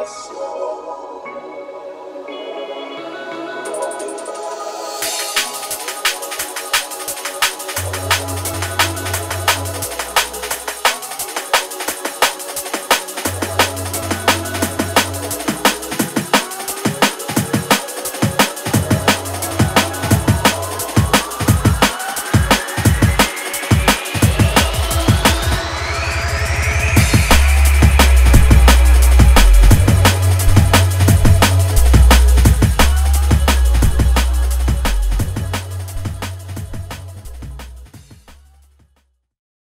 coração.